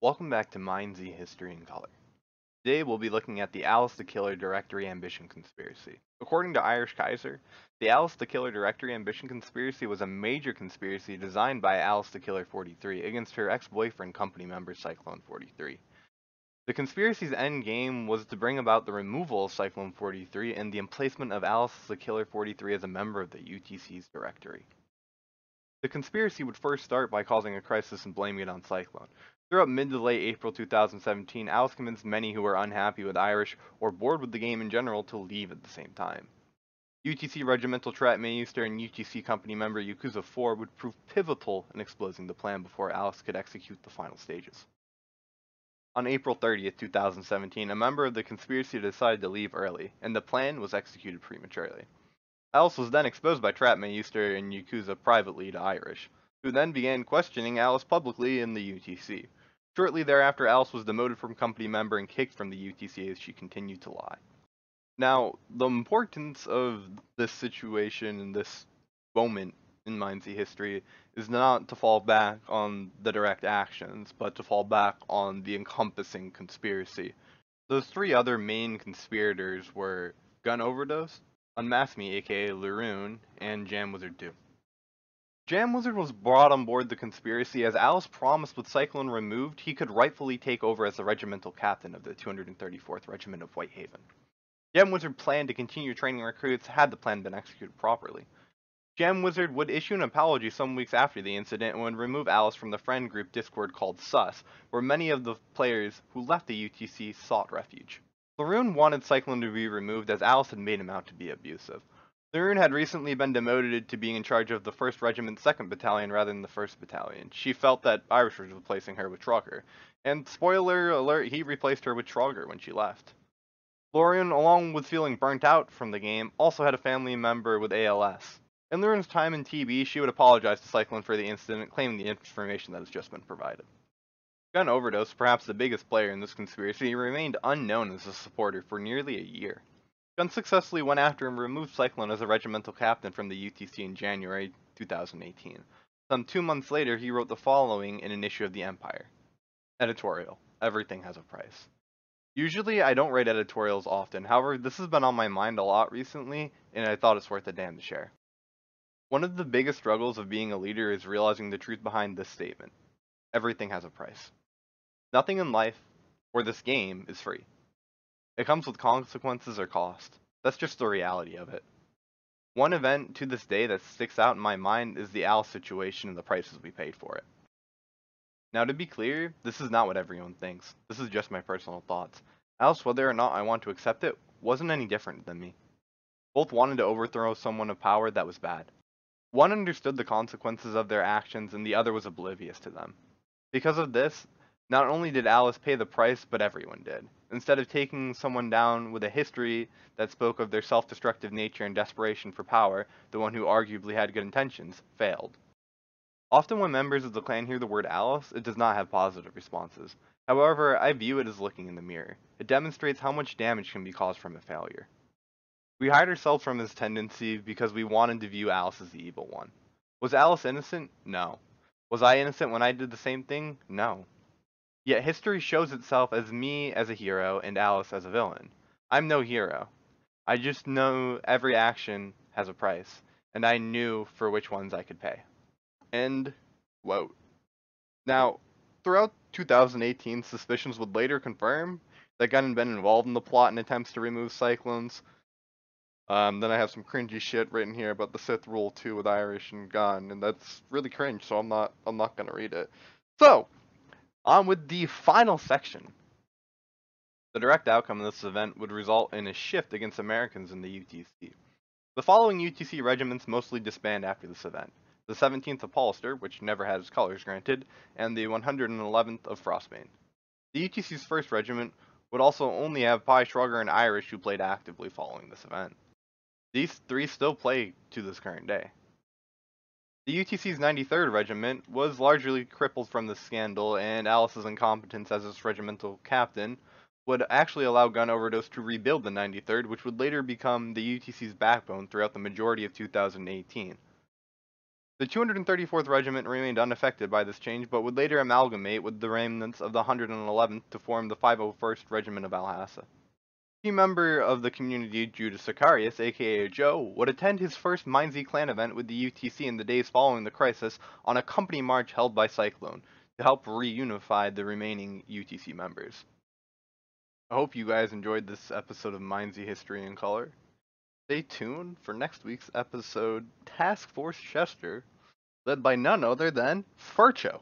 Welcome back to MineZ History in Color. Today we'll be looking at the Alice the Killer Directory Ambition Conspiracy. According to Irish Kaiser, the Alice the Killer Directory Ambition Conspiracy was a major conspiracy designed by Alice the Killer 43 against her ex-boyfriend company member Cyclone 43. The conspiracy's end game was to bring about the removal of Cyclone 43 and the emplacement of Alice the Killer 43 as a member of the UTC's directory. The conspiracy would first start by causing a crisis and blaming it on Cyclone. Throughout mid to late April 2017, Alice convinced many who were unhappy with Irish or bored with the game in general to leave at the same time. UTC Regimental Trap Minister and UTC company member Yakuza 4 would prove pivotal in exposing the plan before Alice could execute the final stages. On April 30th, 2017, a member of the conspiracy decided to leave early, and the plan was executed prematurely. Alice was then exposed by Trap Minister and Yakuza privately to Irish, who then began questioning Alice publicly in the UTC. Shortly thereafter, Alice was demoted from company member and kicked from the UTC as she continued to lie. Now, the importance of this situation and this moment in Mind history is not to fall back on the direct actions, but to fall back on the encompassing conspiracy. Those three other main conspirators were Gun Overdose, Unmask Me, aka Laroon, and Jam Wizard 2. Jam Wizard was brought on board the conspiracy as Alice promised with Cyclone removed, he could rightfully take over as the regimental captain of the 234th Regiment of Whitehaven. Jam Wizard planned to continue training recruits had the plan been executed properly. Jam Wizard would issue an apology some weeks after the incident and would remove Alice from the friend group Discord called Sus, where many of the players who left the UTC sought refuge. Laroon wanted Cyclone to be removed as Alice had made him out to be abusive. Laroon had recently been demoted to being in charge of the 1st Regiment's 2nd Battalion rather than the 1st Battalion. She felt that Irish was replacing her with Trogger. And spoiler alert, he replaced her with Trogger when she left. Laroon, along with feeling burnt out from the game, also had a family member with ALS. In Laroon's time in TB, she would apologize to Cyclone for the incident, claiming the information that has just been provided. Gun Overdose, perhaps the biggest player in this conspiracy, remained unknown as a supporter for nearly a year. Gun successfully went after and removed Cyclone as a regimental captain from the UTC in January 2018. Some two months later, he wrote the following in an issue of the Empire. Editorial. Everything has a price. Usually, I don't write editorials often, however, this has been on my mind a lot recently, and I thought it's worth a damn to share. One of the biggest struggles of being a leader is realizing the truth behind this statement. Everything has a price. Nothing in life, or this game, is free. It comes with consequences or cost. That's just the reality of it. One event to this day that sticks out in my mind is the Alice situation and the prices we paid for it. Now to be clear, this is not what everyone thinks. This is just my personal thoughts. Alice, whether or not I want to accept it, wasn't any different than me. Both wanted to overthrow someone of power that was bad. One understood the consequences of their actions and the other was oblivious to them. Because of this, not only did Alice pay the price, but everyone did. Instead of taking someone down with a history that spoke of their self-destructive nature and desperation for power, the one who arguably had good intentions failed. Often when members of the clan hear the word Alice, it does not have positive responses. However, I view it as looking in the mirror. It demonstrates how much damage can be caused from a failure. We hide ourselves from this tendency because we wanted to view Alice as the evil one. Was Alice innocent? No. Was I innocent when I did the same thing? No. Yet history shows itself as me as a hero and Alice as a villain. I'm no hero. I just know every action has a price, and I knew for which ones I could pay. End quote. Now, throughout 2018, suspicions would later confirm that Gun had been involved in the plot and attempts to remove Cyclones. Um, then I have some cringy shit written here about the Sith Rule too with Irish and Gun, and that's really cringe, so I'm not I'm not gonna read it. So, on with the final section. The direct outcome of this event would result in a shift against Americans in the UTC. The following UTC regiments mostly disband after this event. The 17th of Polster, which never had its colors granted, and the 111th of Frostbane. The UTC's 1st regiment would also only have Pye Shrugger and Irish who played actively following this event. These three still play to this current day. The UTC's 93rd Regiment was largely crippled from this scandal, and Alice's incompetence as its regimental captain would actually allow Gun Overdose to rebuild the 93rd, which would later become the UTC's backbone throughout the majority of 2018. The 234th Regiment remained unaffected by this change, but would later amalgamate with the remnants of the 111th to form the 501st Regiment of Alhassa. Key member of the community Judas Sicarius, aka Joe, would attend his first MineZ clan event with the UTC in the days following the crisis on a company march held by Cyclone to help reunify the remaining UTC members. I hope you guys enjoyed this episode of MineZ History in Color. Stay tuned for next week's episode Task Force Chester, led by none other than Furcho.